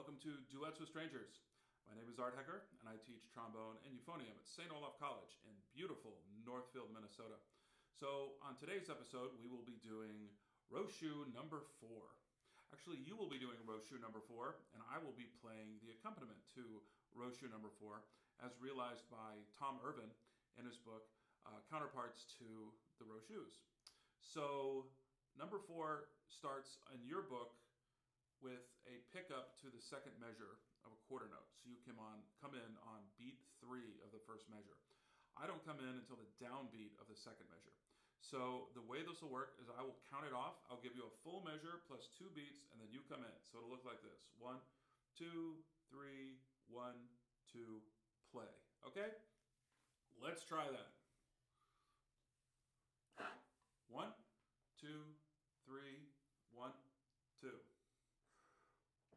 Welcome to Duets with Strangers. My name is Art Haecker, and I teach trombone and euphonium at St. Olaf College in beautiful Northfield, Minnesota. So, on today's episode, we will be doing Rochut number four. Actually, you will be doing Rochut number four, and I will be playing the accompaniment to Rochut number four, as realized by Tom Ervin in his book, uh, Counterparts to the Rochuts. So, number four starts in your book with a pickup to the second measure of a quarter note. So you come on come in on beat three of the first measure. I don't come in until the downbeat of the second measure. So the way this will work is I will count it off. I'll give you a full measure plus two beats, and then you come in. So it'll look like this: one, two, three, one, two, play. Okay? Let's try that. One, two,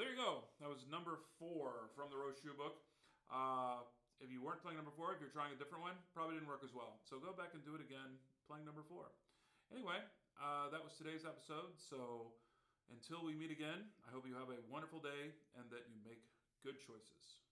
There you go. That was number four from the Rochut book. Uh, if you weren't playing number four, if you're trying a different one, probably didn't work as well. So go back and do it again, playing number four. Anyway, uh, that was today's episode. So until we meet again, I hope you have a wonderful day and that you make good choices.